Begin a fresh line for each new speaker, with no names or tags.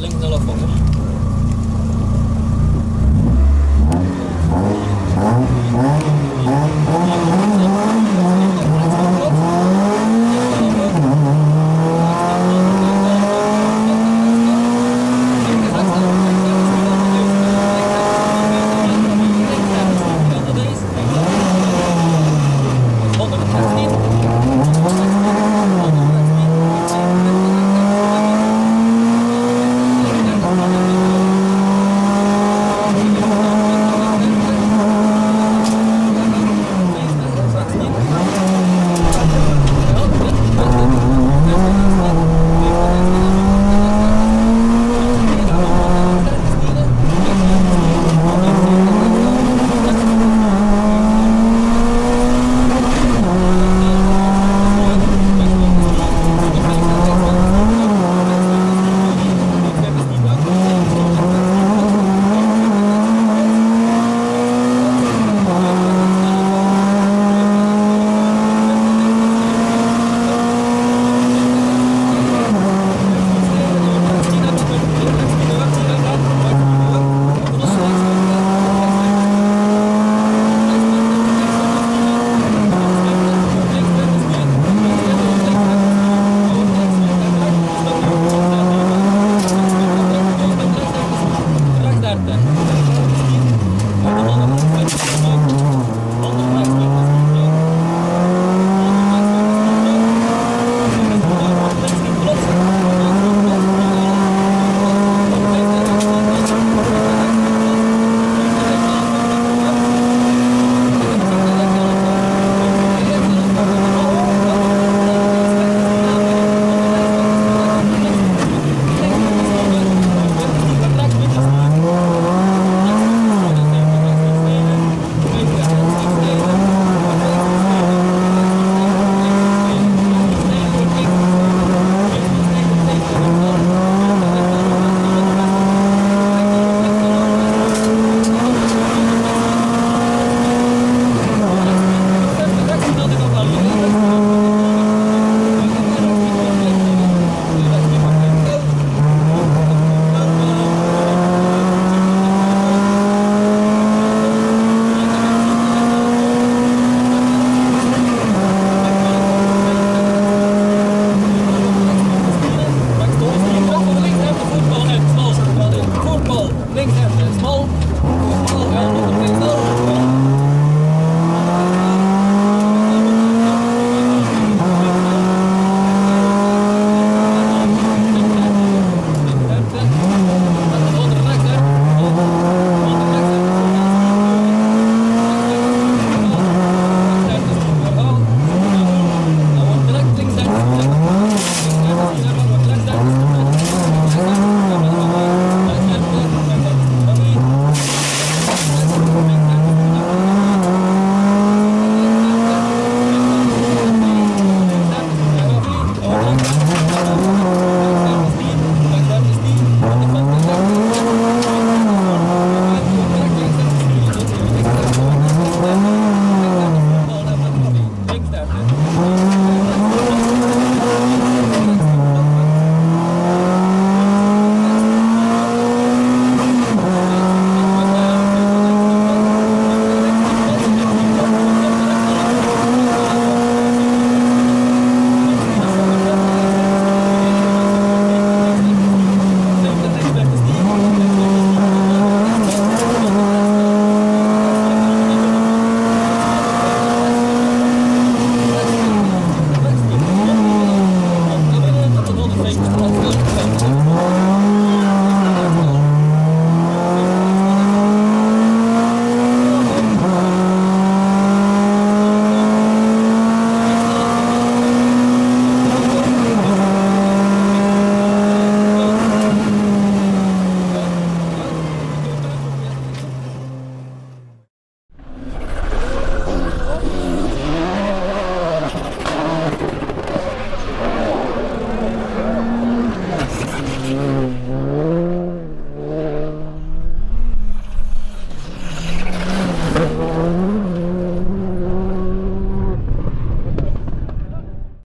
klinkt wel op, hoor.